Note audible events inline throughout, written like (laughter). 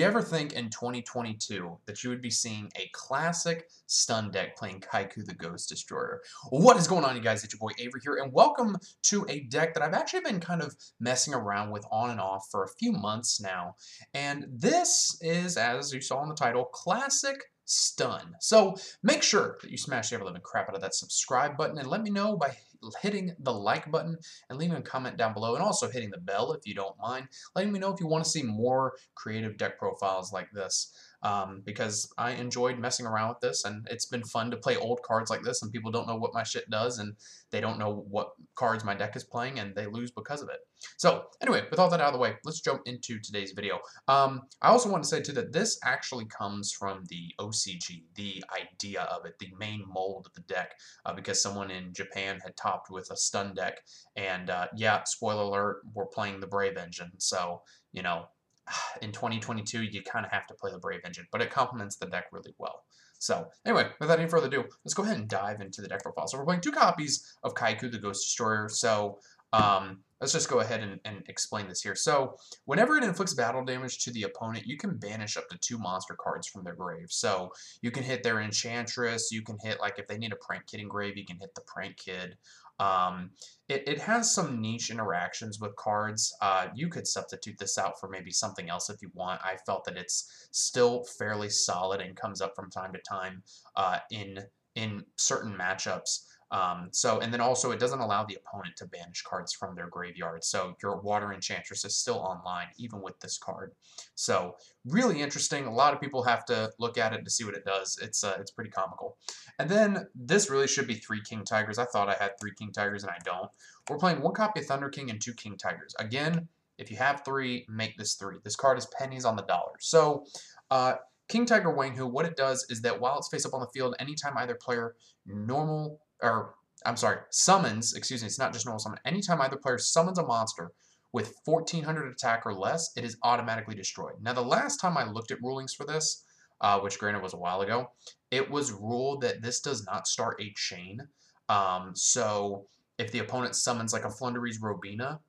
you ever think in 2022 that you would be seeing a classic stun deck playing Kycoo the Ghost Destroyer? What is going on, you guys? It's your boy Avery here, and welcome to a deck that I've actually been kind of messing around with on and off for a few months now. And this is, as you saw in the title, Classic stun. So make sure that you smash the ever living crap out of that subscribe button and let me know by hitting the like button and leaving a comment down below and also hitting the bell if you don't mind, letting me know if you want to see more creative deck profiles like this um, because I enjoyed messing around with this and it's been fun to play old cards like this and people don't know what my shit does and they don't know what cards my deck is playing and they lose because of it. So anyway, with all that out of the way, let's jump into today's video. Um, I also want to say too that this actually comes from the OCG, the idea of it, the main mold of the deck, uh, because someone in Japan had topped with a stun deck and uh, yeah, spoiler alert, we're playing the Brave Engine, so you know, (sighs) in 2022, you kind of have to play the Brave Engine, but it complements the deck really well. So anyway, without any further ado, let's go ahead and dive into the deck profile. So we're playing two copies of Kycoo the Ghost Destroyer. So um, let's just go ahead and, and, explain this here. So whenever it inflicts battle damage to the opponent, you can banish up to two monster cards from their grave. So you can hit their Enchantress, you can hit, like if they need a Prank Kid in grave, you can hit the Prank Kid. Um, it, it has some niche interactions with cards. Uh, you could substitute this out for maybe something else if you want. I felt that it's still fairly solid and comes up from time to time uh, in in certain matchups. Um, so, and then also it doesn't allow the opponent to banish cards from their graveyard. So your Water Enchantress is still online, even with this card. So really interesting. A lot of people have to look at it to see what it does. It's uh, it's pretty comical. And then this really should be three King Tigers. I thought I had three King Tigers and I don't. We're playing one copy of Thunder King and two King Tigers. Again, if you have three, make this three. This card is pennies on the dollar. So, uh, King Tiger Wanghu, what it does is that while it's face up on the field, anytime either player normal or I'm sorry, summons, excuse me, it's not just normal summon. Anytime either player summons a monster with 1400 attack or less, it is automatically destroyed. Now, the last time I looked at rulings for this, uh, which granted was a while ago, it was ruled that this does not start a chain. Um, so if the opponent summons like a Floowandereeze Robina,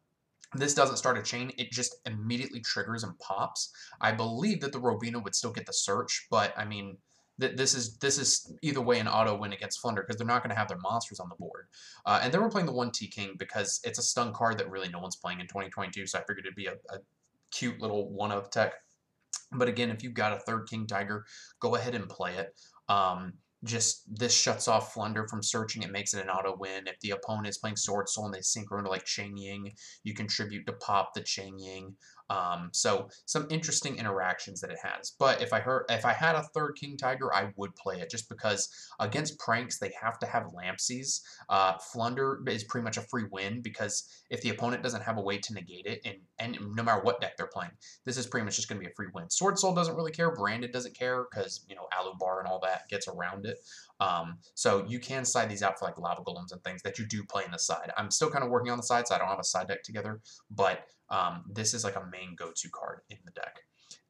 this doesn't start a chain, it just immediately triggers and pops. I believe that the Robina would still get the search, but I mean, this is this is either way an auto win against Flunder because they're not going to have their monsters on the board. Uh, and then we're playing the 1T King because it's a stun card that really no one's playing in 2022, so I figured it'd be a, a cute little one-of tech. But again, if you've got a third King Tiger, go ahead and play it. Um, just this shuts off Flunder from searching. It makes it an auto win. If the opponent is playing Sword Soul and they synchro into like Chengying, you contribute to pop the Chengying. Um, so some interesting interactions that it has. But if I heard if I had a third King Tiger, I would play it just because against pranks they have to have Lampsies. Uh, Flunder is pretty much a free win because if the opponent doesn't have a way to negate it, and, and no matter what deck they're playing, this is pretty much just going to be a free win. Sword Soul doesn't really care. Branded doesn't care because you know Alubar and all that gets around it. Um, so you can side these out for like lava golems and things that you do play in the side. I'm still kind of working on the side, so I don't have a side deck together, but um, this is like a main go-to card in the deck.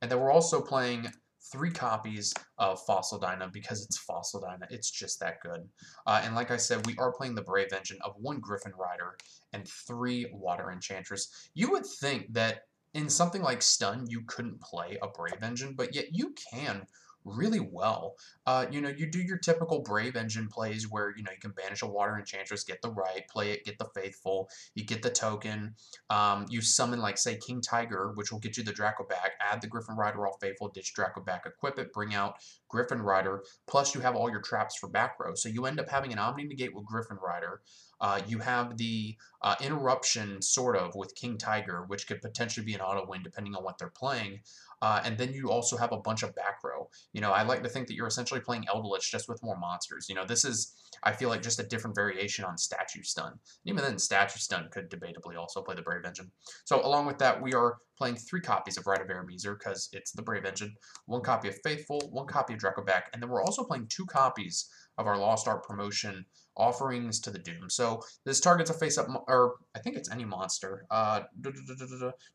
And then we're also playing three copies of Fossil Dyna because it's Fossil Dyna. It's just that good. Uh, and like I said, we are playing the Brave Engine of one Gryphon Rider and three Water Enchantress. You would think that in something like Stun, you couldn't play a Brave Engine, but yet you can really well. Uh, you know, you do your typical Brave Engine plays where, you know, you can banish a Water Enchantress, get the right, play it, get the Fateful, you get the token, um, you summon, like, say, King Tiger, which will get you the Dracoback, add the Gryphon Rider all Fateful, ditch Dracoback, equip it, bring out Gryphon Rider, plus you have all your traps for back row. So you end up having an Omni Negate with Gryphon Rider, uh, you have the uh, interruption, sort of, with King Tiger, which could potentially be an auto win depending on what they're playing. Uh, and then you also have a bunch of back row. You know, I like to think that you're essentially playing Eldlich just with more monsters. You know, this is, I feel like, just a different variation on Statue Stun. Even then, Statue Stun could debatably also play the Brave Engine. So along with that, we are playing three copies of Rite of Aramesir because it's the Brave Engine, one copy of Fateful, one copy of Dracoback, and then we're also playing two copies of our Lost Art promotion offerings to the Doom. So this targets a face-up, or I think it's any monster. Uh,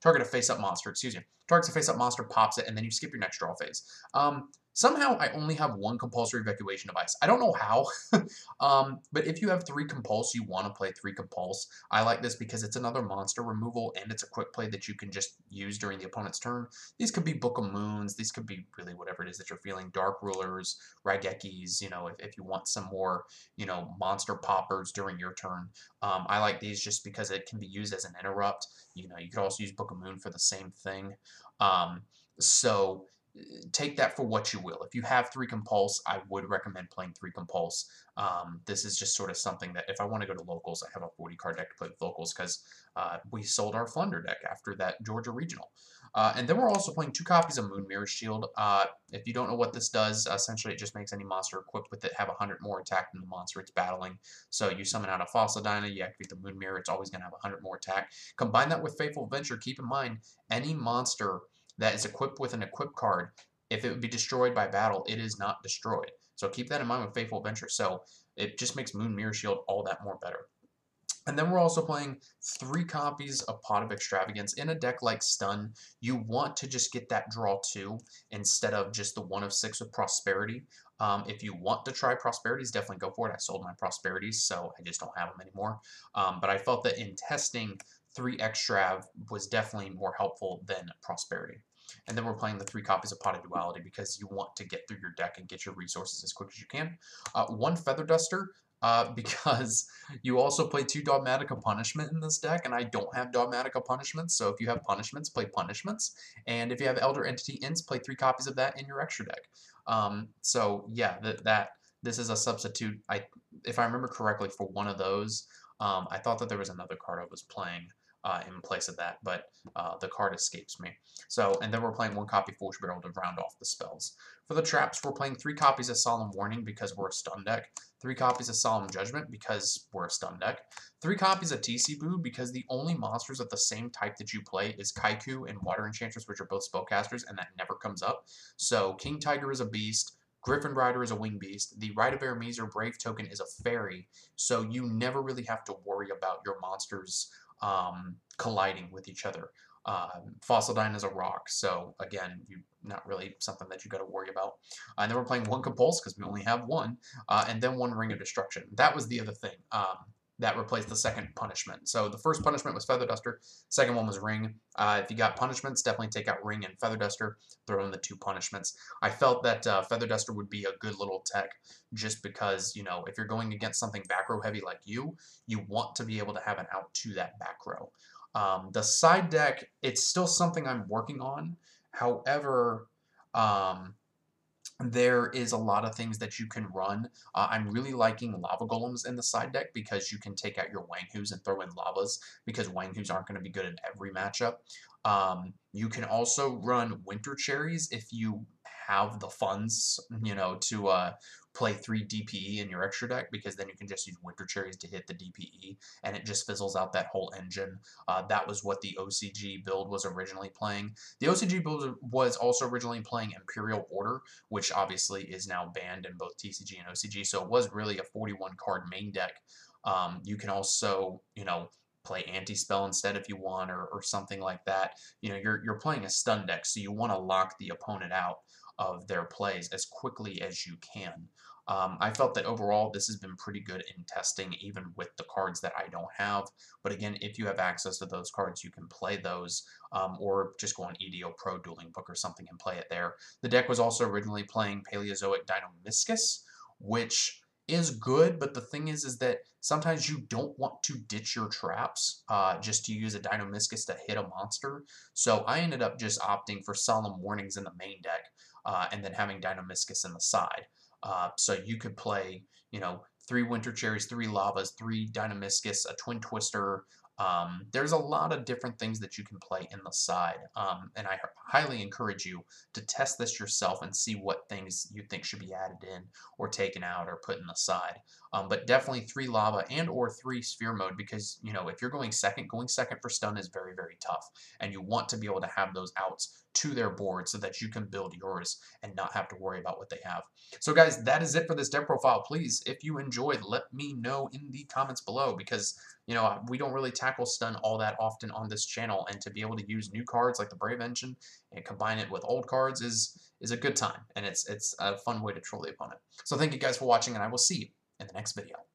target a face-up monster, excuse me. Targets a face-up monster, pops it, and then you skip your next draw phase. Um, Somehow I only have one compulsory evacuation device. I don't know how, (laughs) um, but if you have three compulse, you want to play three compulse. I like this because it's another monster removal and it's a quick play that you can just use during the opponent's turn. These could be Book of Moons. These could be really whatever it is that you're feeling. Dark Rulers, Raigekis, you know, if, if you want some more, you know, monster poppers during your turn. Um, I like these just because it can be used as an interrupt. You know, you could also use Book of Moon for the same thing. Um, so take that for what you will. If you have three compulse, I would recommend playing three compulse. Um, this is just sort of something that if I want to go to locals, I have a 40 card deck to play with locals because uh, we sold our Flunder deck after that Georgia Regional. Uh, and then we're also playing two copies of Moon Mirror Shield. Uh, if you don't know what this does, essentially it just makes any monster equipped with it have 100 more attack than the monster it's battling. So you summon out a Fossil Dyna, you activate the Moon Mirror, it's always going to have 100 more attack. Combine that with Fateful Venture, keep in mind, any monster that is equipped with an equip card, if it would be destroyed by battle, it is not destroyed. So keep that in mind with Fateful Venture. So it just makes Moon Mirror Shield all that more better. And then we're also playing three copies of Pot of Extravagance. In a deck like Stun, you want to just get that draw two instead of just the one of six with Prosperity. Um, if you want to try Prosperities, definitely go for it. I sold my Prosperities, so I just don't have them anymore. Um, but I felt that in testing, three Extrav was definitely more helpful than Prosperity. And then we're playing the three copies of Pot of Duality because you want to get through your deck and get your resources as quick as you can. Uh, one Feather Duster uh, (laughs) because you also play two Dogmatika Punishment in this deck, and I don't have Dogmatika Punishments, so if you have Punishments, play Punishments. And if you have Elder Entity N'tss, play three copies of that in your extra deck. Um, so yeah, that, that this is a substitute. I, If I remember correctly, for one of those, um, I thought that there was another card I was playing uh, in place of that, but uh, the card escapes me. So, and then we're playing one copy Foolish Burial to round off the spells. For the traps, we're playing three copies of Solemn Warning because we're a stun deck, three copies of Solemn Judgment because we're a stun deck, three copies of TC Boo because the only monsters of the same type that you play is Kycoo and Water Enchantress, which are both spellcasters, and that never comes up. So King Tiger is a beast, Gryphon Rider is a wing beast. The Rite of Aramesir Brave token is a fairy, so you never really have to worry about your monsters um, colliding with each other. Um, Fossil Dyna is a rock, so again, you not really something that you got to worry about. Uh, and then we're playing one Compulse because we only have one, uh, and then one Ring of Destruction. That was the other thing. Um, that replaced the second punishment. So the first punishment was Feather Duster, second one was Ring. Uh, if you got punishments, definitely take out Ring and Feather Duster, throw in the two punishments. I felt that uh, Feather Duster would be a good little tech just because, you know, if you're going against something back row heavy like you, you want to be able to have an out to that back row. Um, the side deck, it's still something I'm working on. However, um, there is a lot of things that you can run. Uh, I'm really liking Lava Golems in the side deck because you can take out your Wang-Hus and throw in Lavas because Wang-Hus aren't going to be good in every matchup. Um, you can also run Winter Cherries if you have the funds, you know, to uh, play three DPE in your extra deck because then you can just use Winter Cherries to hit the DPE and it just fizzles out that whole engine. Uh, that was what the OCG build was originally playing. The OCG build was also originally playing Imperial Order, which obviously is now banned in both TCG and OCG, so it was really a 41 card main deck. Um, you can also, you know, play anti-spell instead if you want or, or something like that. You know, you're, you're playing a stun deck, so you want to lock the opponent out of their plays as quickly as you can. Um, I felt that overall this has been pretty good in testing even with the cards that I don't have. But again, if you have access to those cards, you can play those um, or just go on EDO Pro Dueling Book or something and play it there. The deck was also originally playing Paleozoic Dinomischus, which is good, but the thing is, is that sometimes you don't want to ditch your traps uh, just to use a Dinomischus to hit a monster. So I ended up just opting for Solemn Warnings in the main deck uh, and then having Dinomischus in the side. Uh, so you could play, you know, three Winter Cherries, three Lavas, three Dinomischus, a Twin Twister. Um, there's a lot of different things that you can play in the side, um, and I highly encourage you to test this yourself and see what things you think should be added in or taken out or put in the side. Um, but definitely three lava and or three sphere mode because, you know, if you're going second, going second for stun is very, very tough. And you want to be able to have those outs to their board so that you can build yours and not have to worry about what they have. So guys, that is it for this deck profile. Please, if you enjoyed, let me know in the comments below because, you know, uh, we don't really tackle stun all that often on this channel, and to be able to use new cards like the Brave Engine and combine it with old cards is is a good time, and it's it's a fun way to troll the opponent. So thank you guys for watching, and I will see you in the next video.